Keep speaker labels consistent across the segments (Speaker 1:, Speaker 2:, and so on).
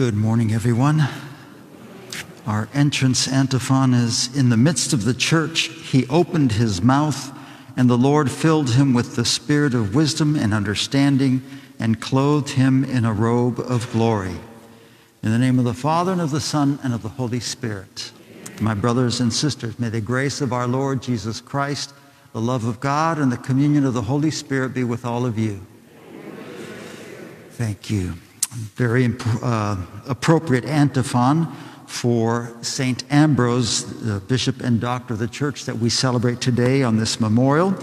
Speaker 1: Good morning, everyone. Our entrance antiphon is In the midst of the church, he opened his mouth, and the Lord filled him with the spirit of wisdom and understanding, and clothed him in a robe of glory. In the name of the Father, and of the Son, and of the Holy Spirit. My brothers and sisters, may the grace of our Lord Jesus Christ, the love of God, and the communion of the Holy Spirit be with all of you. Thank you. Very uh, appropriate antiphon for St. Ambrose, the bishop and doctor of the church that we celebrate today on this memorial.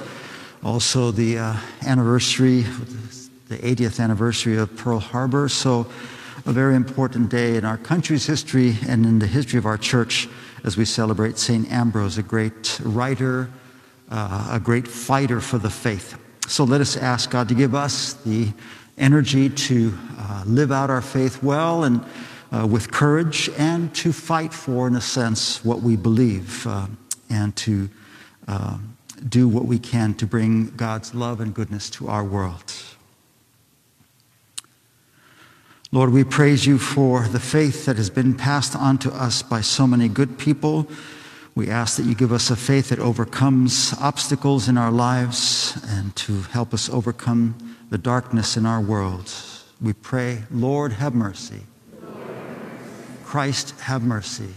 Speaker 1: Also, the uh, anniversary, the 80th anniversary of Pearl Harbor. So, a very important day in our country's history and in the history of our church as we celebrate St. Ambrose, a great writer, uh, a great fighter for the faith. So, let us ask God to give us the energy to uh, live out our faith well and uh, with courage and to fight for, in a sense, what we believe uh, and to um, do what we can to bring God's love and goodness to our world. Lord, we praise you for the faith that has been passed on to us by so many good people. We ask that you give us a faith that overcomes obstacles in our lives and to help us overcome the darkness in our world. We pray, Lord, have mercy. Christ, have mercy.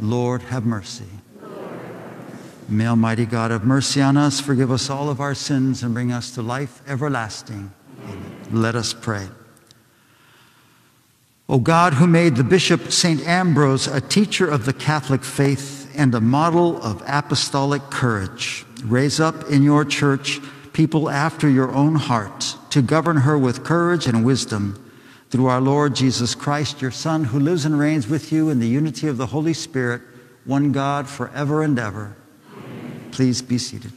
Speaker 1: Lord, have mercy. May Almighty God have mercy on us, forgive us all of our sins, and bring us to life everlasting. Amen. Let us pray. O God, who made the Bishop St. Ambrose a teacher of the Catholic faith and a model of apostolic courage, raise up in your church people after your own heart, to govern her with courage and wisdom through our Lord Jesus Christ, your Son, who lives and reigns with you in the unity of the Holy Spirit, one God, forever and ever. Amen. Please be seated.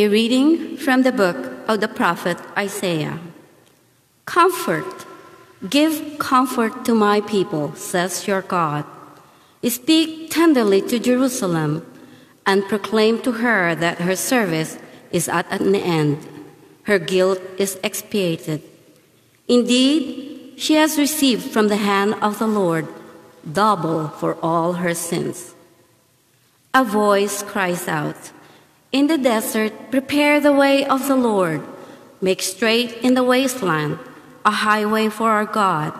Speaker 2: A reading from the book of the prophet Isaiah. Comfort, give comfort to my people, says your God. Speak tenderly to Jerusalem and proclaim to her that her service is at an end, her guilt is expiated. Indeed, she has received from the hand of the Lord double for all her sins. A voice cries out, in the desert, prepare the way of the Lord. Make straight in the wasteland a highway for our God.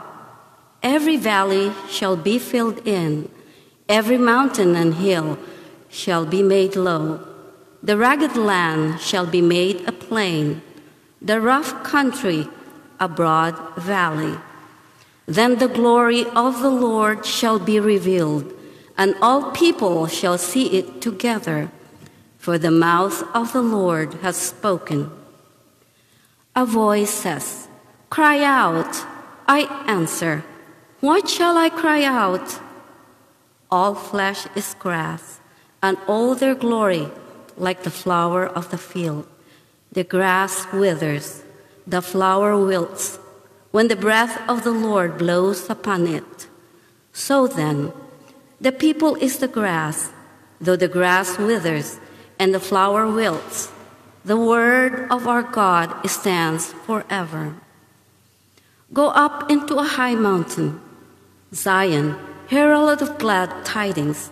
Speaker 2: Every valley shall be filled in, every mountain and hill shall be made low. The rugged land shall be made a plain, the rough country a broad valley. Then the glory of the Lord shall be revealed, and all people shall see it together for the mouth of the Lord has spoken. A voice says, Cry out. I answer, What shall I cry out? All flesh is grass, and all their glory like the flower of the field. The grass withers, the flower wilts, when the breath of the Lord blows upon it. So then, the people is the grass, though the grass withers and the flower wilts, the word of our God stands forever. Go up into a high mountain, Zion, herald of glad tidings.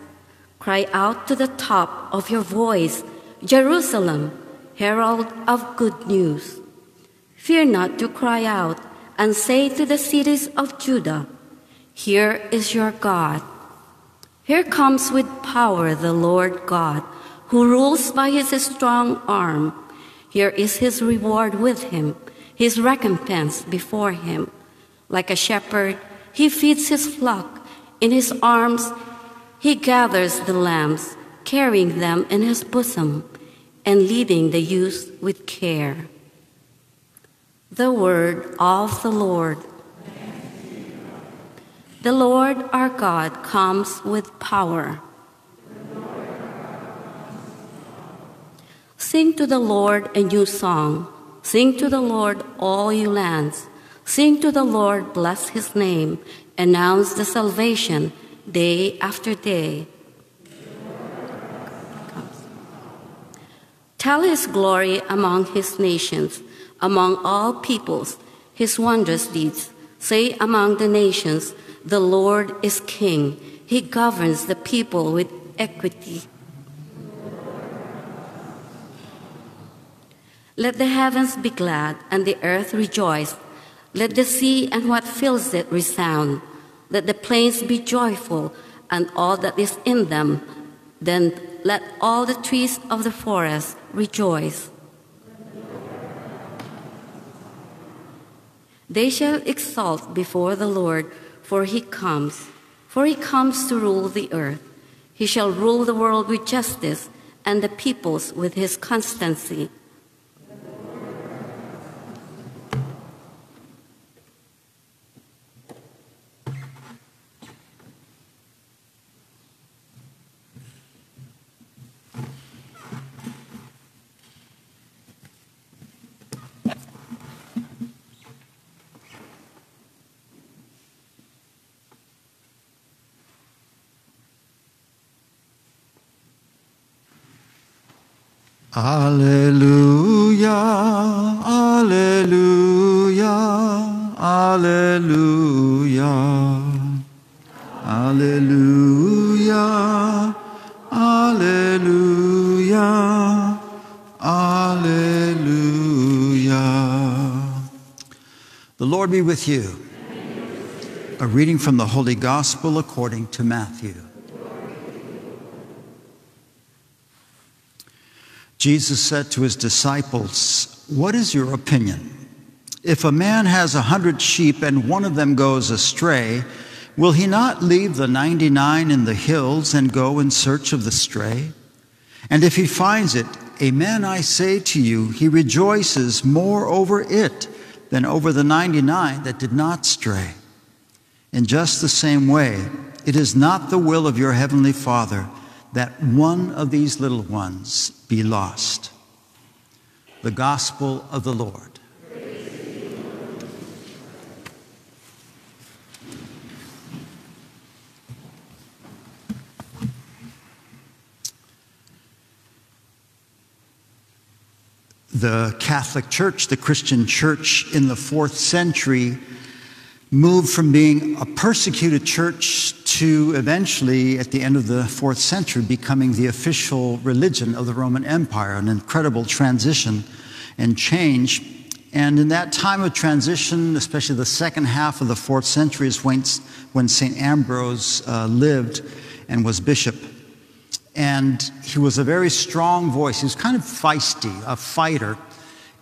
Speaker 2: Cry out to the top of your voice, Jerusalem, herald of good news. Fear not to cry out and say to the cities of Judah, Here is your God. Here comes with power the Lord God who rules by his strong arm. Here is his reward with him, his recompense before him. Like a shepherd, he feeds his flock. In his arms, he gathers the lambs, carrying them in his bosom and leading the youth with care. The word of the Lord. The Lord our God comes with power Sing to the Lord a new song. Sing to the Lord, all you lands. Sing to the Lord, bless his name. Announce the salvation day after day. Tell his glory among his nations, among all peoples, his wondrous deeds. Say among the nations, the Lord is king. He governs the people with equity. Let the heavens be glad and the earth rejoice. Let the sea and what fills it resound. Let the plains be joyful and all that is in them. Then let all the trees of the forest rejoice. They shall exult before the Lord, for he comes, for he comes to rule the earth. He shall rule the world with justice and the peoples with his constancy.
Speaker 1: Alleluia, Alleluia, Alleluia, Alleluia, Alleluia, Alleluia. The Lord be with you. A reading from the Holy Gospel according to Matthew. Jesus said to his disciples, What is your opinion? If a man has a hundred sheep and one of them goes astray, will he not leave the 99 in the hills and go in search of the stray? And if he finds it, amen, I say to you, he rejoices more over it than over the 99 that did not stray. In just the same way, it is not the will of your heavenly Father that one of these little ones be lost. The Gospel of the Lord. The Catholic Church, the Christian Church in the fourth century, moved from being a persecuted church to eventually, at the end of the fourth century, becoming the official religion of the Roman Empire, an incredible transition and change. And in that time of transition, especially the second half of the fourth century, is when, when St. Ambrose uh, lived and was bishop. And he was a very strong voice. He was kind of feisty, a fighter.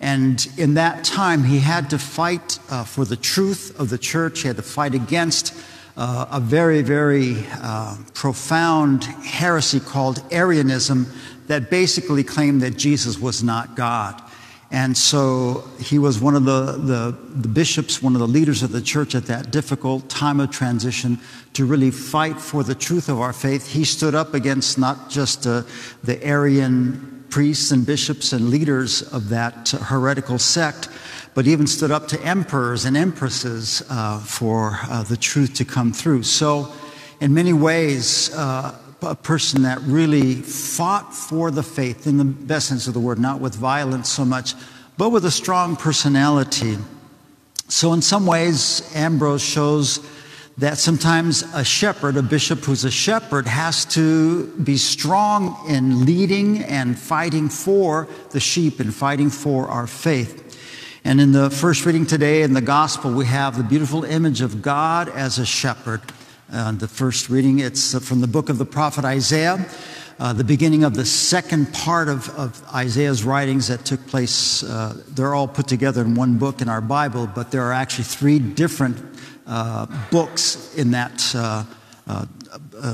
Speaker 1: And in that time, he had to fight uh, for the truth of the church. He had to fight against uh, a very, very uh, profound heresy called Arianism that basically claimed that Jesus was not God. And so he was one of the, the, the, bishops, one of the leaders of the church at that difficult time of transition to really fight for the truth of our faith. He stood up against not just uh, the Arian priests and bishops and leaders of that heretical sect, but even stood up to emperors and empresses uh, for uh, the truth to come through. So, in many ways, uh, a person that really fought for the faith in the best sense of the word, not with violence so much, but with a strong personality. So, in some ways, Ambrose shows that sometimes a shepherd, a bishop who's a shepherd, has to be strong in leading and fighting for the sheep and fighting for our faith. And in the first reading today in the gospel, we have the beautiful image of God as a shepherd. Uh, the first reading, it's from the book of the prophet Isaiah, uh, the beginning of the second part of, of Isaiah's writings that took place. Uh, they're all put together in one book in our Bible, but there are actually three different uh, books in that, uh,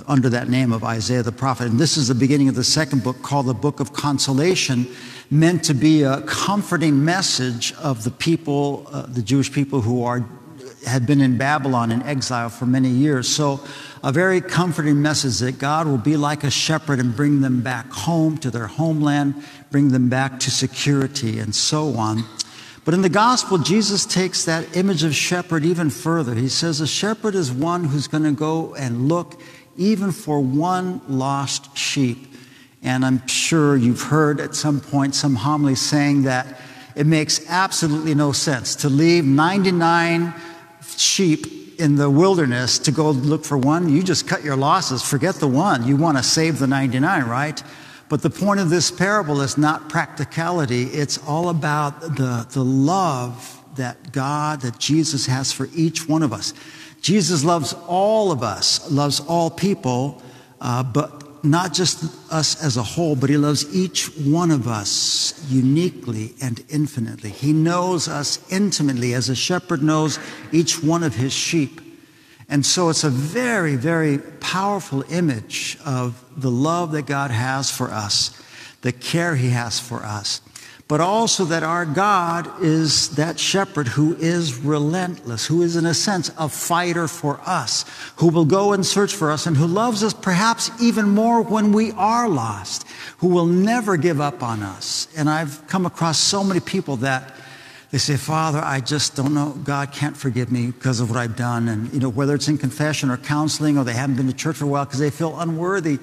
Speaker 1: under that name of Isaiah the prophet. And this is the beginning of the second book called the Book of Consolation, meant to be a comforting message of the people, uh, the Jewish people who are had been in Babylon in exile for many years. So, a very comforting message that God will be like a shepherd and bring them back home to their homeland, bring them back to security, and so on. But in the gospel, Jesus takes that image of shepherd even further. He says a shepherd is one who's going to go and look even for one lost sheep. And I'm sure you've heard at some point some homily saying that it makes absolutely no sense to leave 99 sheep in the wilderness to go look for one. You just cut your losses, forget the one. You want to save the 99, right? But the point of this parable is not practicality, it's all about the, the love that God, that Jesus has for each one of us. Jesus loves all of us, loves all people, uh, but not just us as a whole, but He loves each one of us uniquely and infinitely. He knows us intimately as a shepherd knows each one of his sheep. And so it's a very, very powerful image of the love that God has for us, the care He has for us but also that our God is that shepherd who is relentless, who is, in a sense, a fighter for us, who will go and search for us, and who loves us perhaps even more when we are lost, who will never give up on us. And I've come across so many people that they say, Father, I just don't know. God can't forgive me because of what I've done. And, you know, whether it's in confession or counseling or they haven't been to church for a while because they feel unworthy.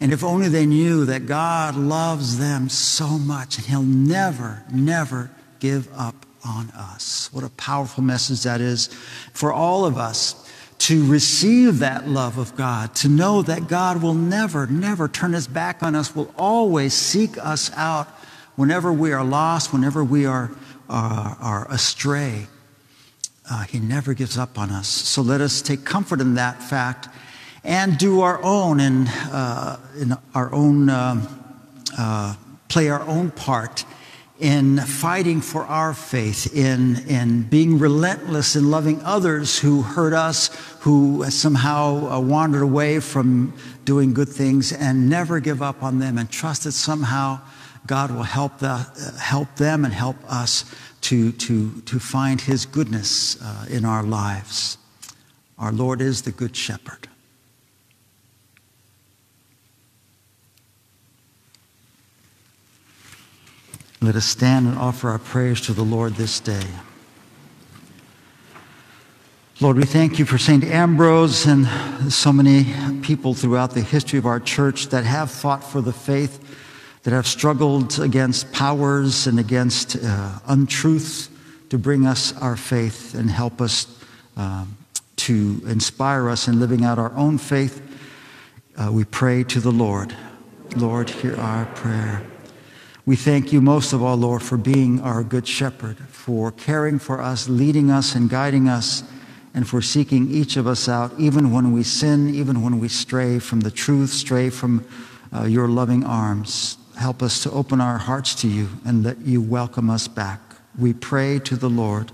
Speaker 1: And if only they knew that God loves them so much and He'll never, never give up on us. What a powerful message that is for all of us to receive that love of God, to know that God will never, never turn His back on us, will always seek us out whenever we are lost, whenever we are, are, are astray. Uh, he never gives up on us. So let us take comfort in that fact and do our own and uh, in our own uh, uh, play our own part in fighting for our faith, in, in being relentless in loving others who hurt us, who somehow uh, wandered away from doing good things, and never give up on them and trust that somehow God will help, the, uh, help them and help us to, to, to find His goodness uh, in our lives. Our Lord is the Good Shepherd. Let us stand and offer our prayers to the Lord this day. Lord, we thank you for St. Ambrose and so many people throughout the history of our church that have fought for the faith, that have struggled against powers and against uh, untruths to bring us our faith and help us um, to inspire us in living out our own faith. Uh, we pray to the Lord. Lord, hear our prayer. We thank you most of all, Lord, for being our good shepherd, for caring for us, leading us, and guiding us, and for seeking each of us out, even when we sin, even when we stray from the truth, stray from uh, your loving arms. Help us to open our hearts to you and let you welcome us back. We pray to the Lord.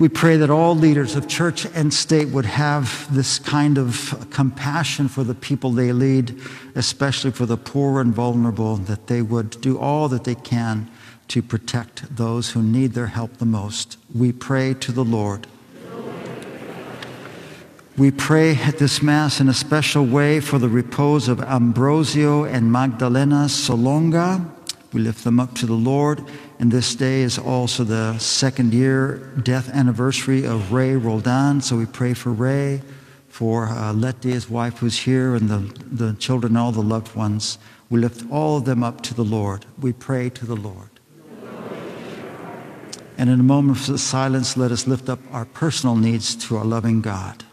Speaker 1: We pray that all leaders of church and state would have this kind of compassion for the people they lead, especially for the poor and vulnerable, that they would do all that they can to protect those who need their help the most. We pray to the Lord. We pray at this Mass in a special way for the repose of Ambrosio and Magdalena Solonga. We lift them up to the Lord and this day is also the second year death anniversary of Ray Roldan. So we pray for Ray, for uh, Letty, his wife, who's here, and the, the children, all the loved ones. We lift all of them up to the Lord. We pray to the Lord. And in a moment of silence, let us lift up our personal needs to our loving God.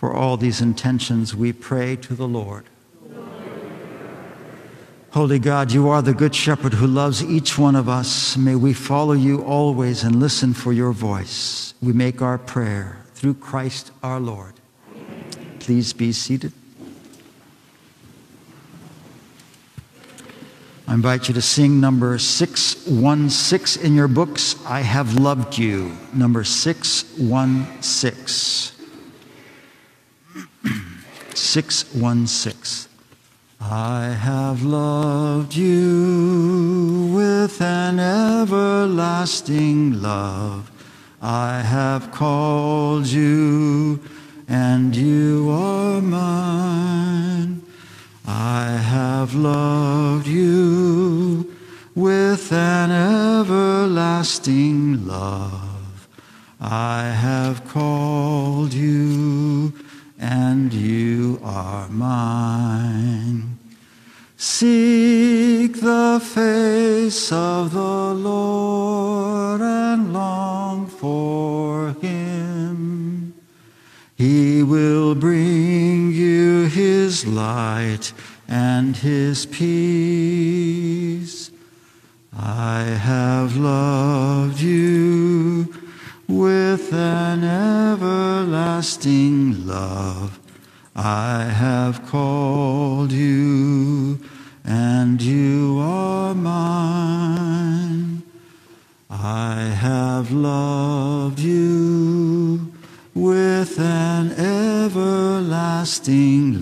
Speaker 1: For all these intentions, we pray to the Lord. Holy God, you are the good shepherd who loves each one of us. May we follow you always and listen for your voice. We make our prayer through Christ our Lord. Please be seated. I invite you to sing number 616 in your books. I have loved you. Number 616. 616. I have loved you with an everlasting love. I have called you, and you are mine. I have loved you with an everlasting love. I have called you, and you are mine. Seek the face of the Lord and long for him. He will bring you his light and his peace. I have loved you with an everlasting love. I have called you, and you are mine. I have loved you with an everlasting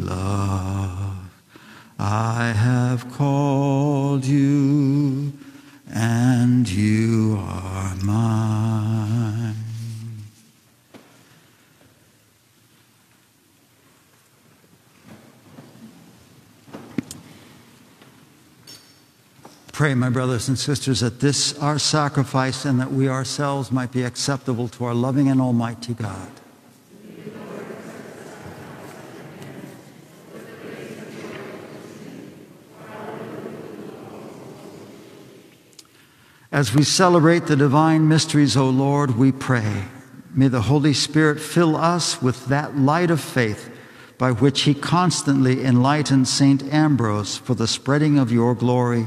Speaker 1: love. I have called you, and you are mine. Pray, my brothers and sisters, that this our sacrifice and that we ourselves might be acceptable to our loving and almighty God. As we celebrate the divine mysteries, O Lord, we pray. May the Holy Spirit fill us with that light of faith by which he constantly enlightened St. Ambrose for the spreading of your glory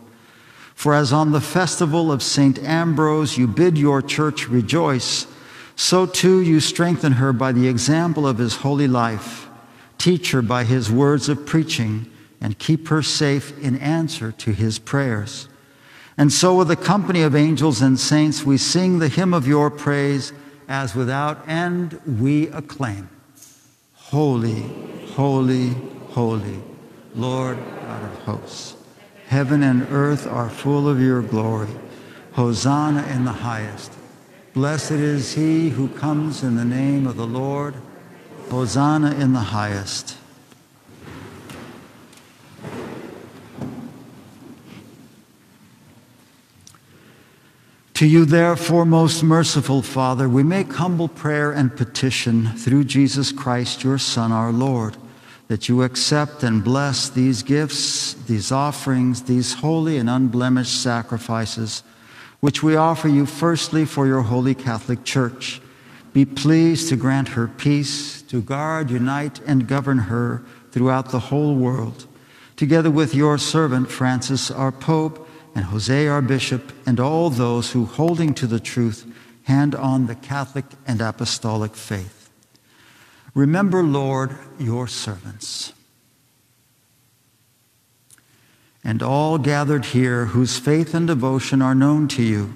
Speaker 1: For as on the festival of St. Ambrose you bid your church rejoice, so too you strengthen her by the example of his holy life, teach her by his words of preaching, and keep her safe in answer to his prayers. And so, with the company of angels and saints, we sing the hymn of your praise as without end we acclaim Holy, holy, holy, Lord God of hosts. Heaven and earth are full of your glory. Hosanna in the highest. Blessed is he who comes in the name of the Lord. Hosanna in the highest. To you, therefore, most merciful Father, we make humble prayer and petition through Jesus Christ, your Son, our Lord, that you accept and bless these gifts, these offerings, these holy and unblemished sacrifices, which we offer you firstly for your holy Catholic Church. Be pleased to grant her peace, to guard, unite, and govern her throughout the whole world, together with your servant Francis, our Pope and Jose, our bishop, and all those who, holding to the truth, hand on the Catholic and apostolic faith. Remember, Lord, your servants and all gathered here whose faith and devotion are known to you.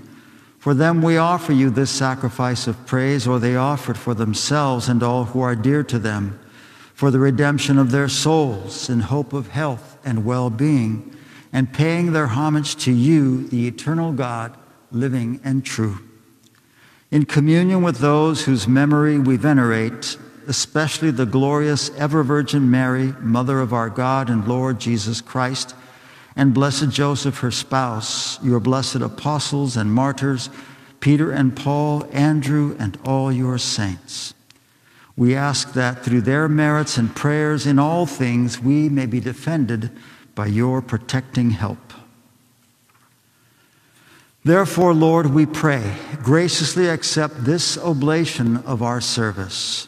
Speaker 1: For them we offer you this sacrifice of praise, or they offer it for themselves and all who are dear to them, for the redemption of their souls in hope of health and well being and paying their homage to you, the eternal God, living and true. In communion with those whose memory we venerate, especially the glorious ever Virgin Mary, Mother of our God and Lord Jesus Christ, and blessed Joseph, her spouse, your blessed apostles and martyrs, Peter and Paul, Andrew, and all your saints. We ask that through their merits and prayers in all things we may be defended by your protecting help. Therefore, Lord, we pray, graciously accept this oblation of our service,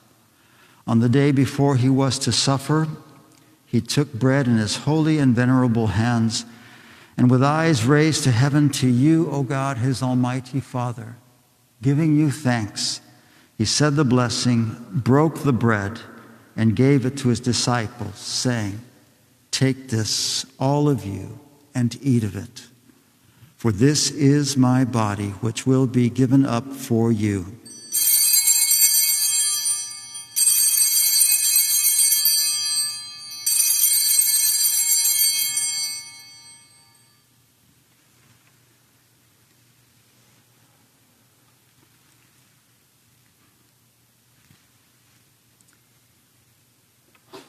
Speaker 1: On the day before he was to suffer, he took bread in his holy and venerable hands, and with eyes raised to heaven to you, O God, his almighty Father, giving you thanks, he said the blessing, broke the bread, and gave it to his disciples, saying, Take this, all of you, and eat of it. For this is my body, which will be given up for you.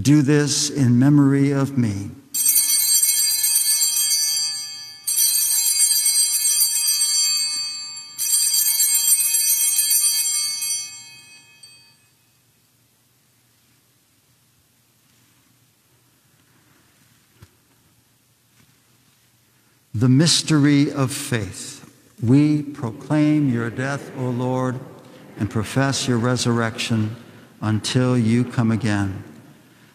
Speaker 1: Do this in memory of me. The mystery of faith. We proclaim your death, O Lord, and profess your resurrection until you come again.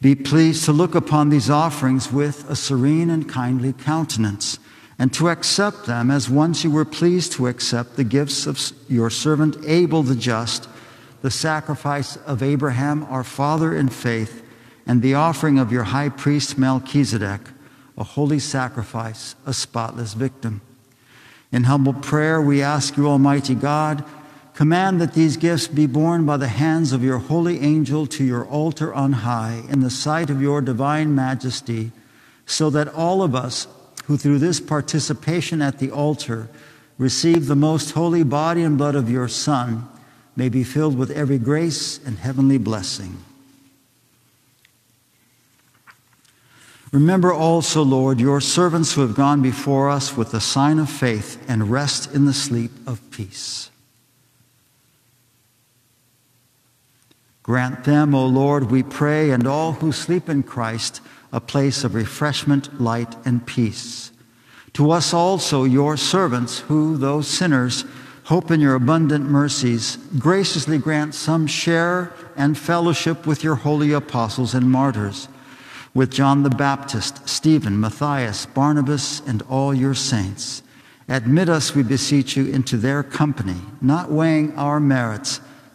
Speaker 1: Be pleased to look upon these offerings with a serene and kindly countenance, and to accept them as once you were pleased to accept the gifts of your servant Abel the just, the sacrifice of Abraham, our father in faith, and the offering of your high priest Melchizedek, a holy sacrifice, a spotless victim. In humble prayer, we ask you, Almighty God, Command that these gifts be borne by the hands of your holy angel to your altar on high in the sight of your divine majesty, so that all of us who through this participation at the altar receive the most holy body and blood of your Son may be filled with every grace and heavenly blessing. Remember also, Lord, your servants who have gone before us with the sign of faith and rest in the sleep of peace. Grant them, O Lord, we pray, and all who sleep in Christ, a place of refreshment, light, and peace. To us also, your servants, who, though sinners, hope in your abundant mercies, graciously grant some share and fellowship with your holy apostles and martyrs, with John the Baptist, Stephen, Matthias, Barnabas, and all your saints. Admit us, we beseech you, into their company, not weighing our merits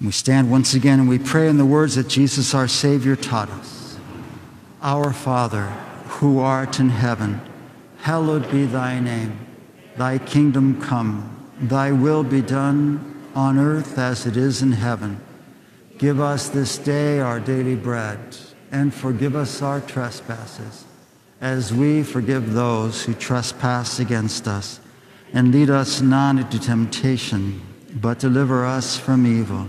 Speaker 1: We stand once again and we pray in the words that Jesus our Savior taught us. Our Father, who art in heaven, hallowed be thy name. Thy kingdom come, thy will be done on earth as it is in heaven. Give us this day our daily bread, and forgive us our trespasses as we forgive those who trespass against us. And lead us not into temptation, but deliver us from evil.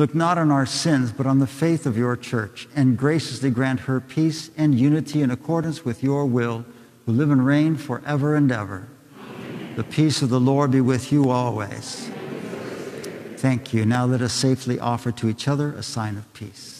Speaker 1: Look not on our sins, but on the faith of your church, and graciously grant her peace and unity in accordance with your will, who live and reign forever and ever. Amen. The peace of the Lord be with you always. Thank you. Now let us safely offer to each other a sign of peace.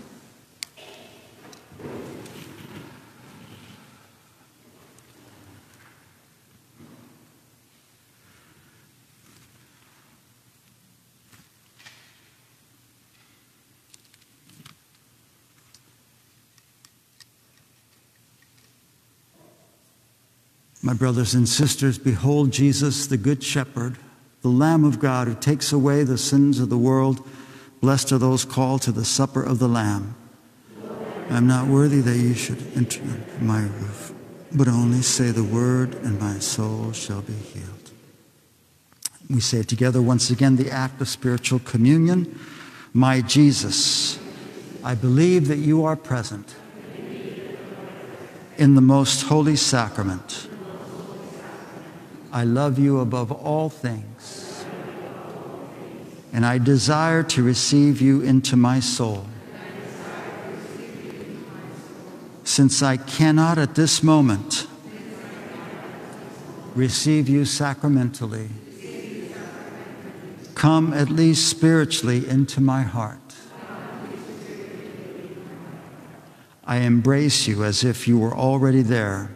Speaker 1: My brothers and sisters, behold Jesus, the Good Shepherd, the Lamb of God who takes away the sins of the world. Blessed are those called to the supper of the Lamb. I am not worthy that you should enter my roof, but only say the word, and my soul shall be healed. We say together once again the act of spiritual communion. My Jesus, I believe that you are present in the most holy sacrament I love you above all things, and I desire to receive you into my soul. Since I cannot at this moment receive you sacramentally, come at least spiritually into my heart. I embrace you as if you were already there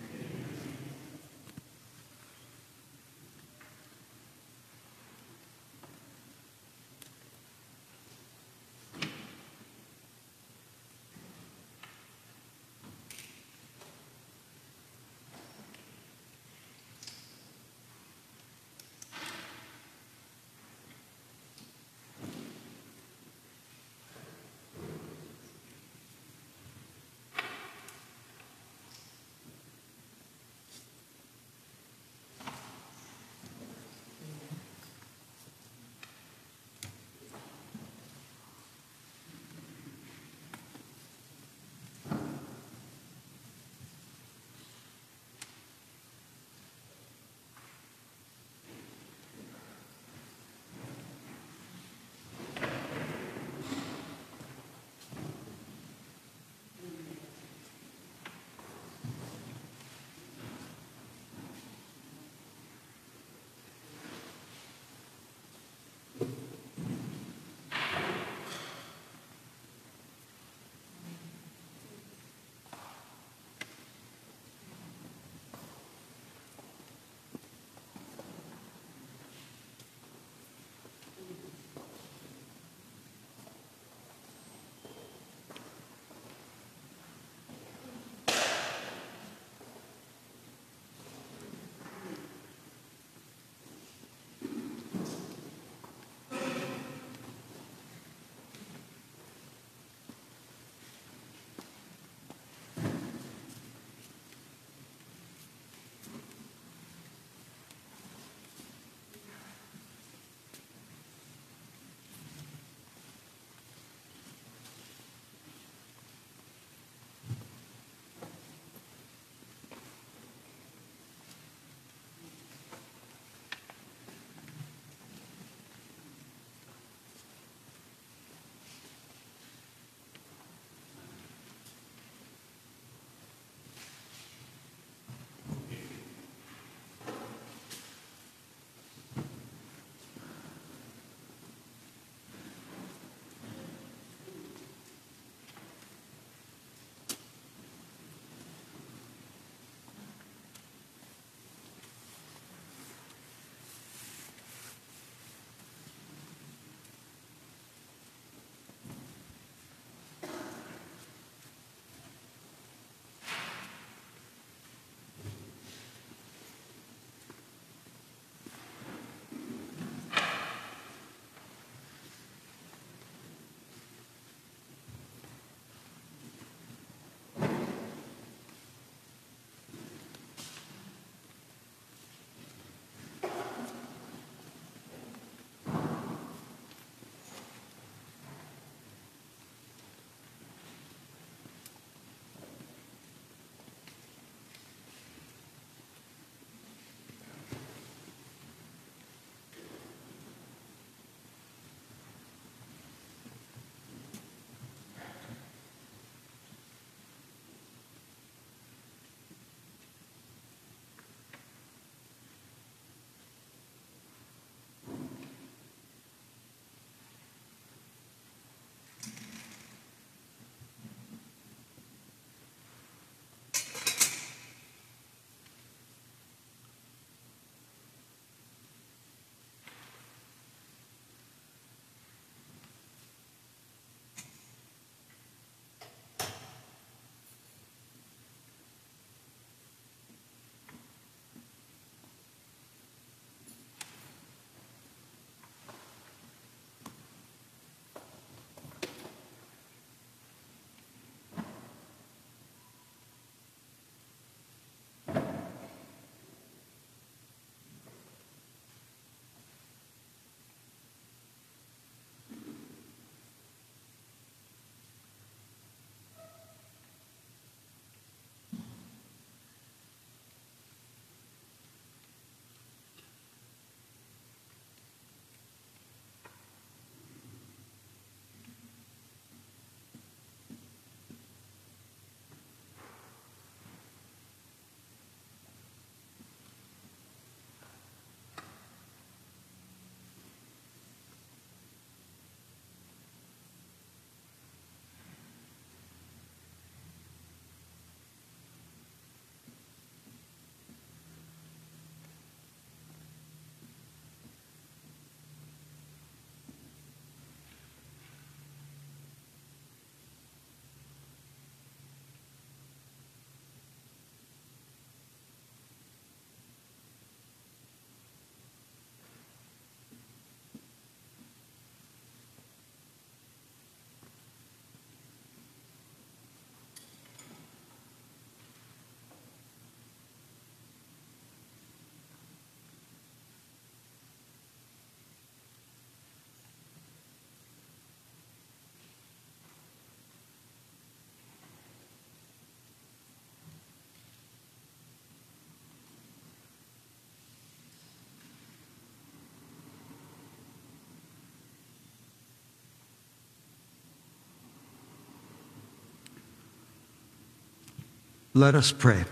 Speaker 1: Let us pray.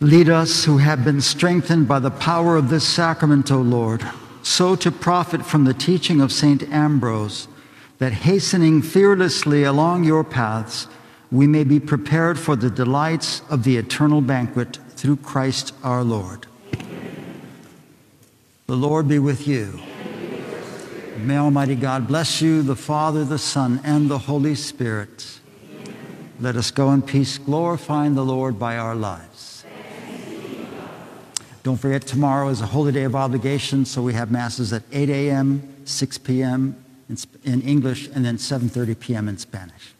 Speaker 1: Lead us who have been strengthened by the power of this sacrament, O Lord, so to profit from the teaching of St. Ambrose, that hastening fearlessly along your paths, we may be prepared for the delights of the eternal banquet through Christ our Lord. The Lord be with you. May Almighty God bless you, the Father, the Son, and the Holy Spirit. Let us go in peace, glorifying the Lord by our lives. Don't forget, tomorrow is a holy day of obligation, so we have masses at 8 a.m., 6 p.m. in, in English, and then 7.30 p.m. in Spanish.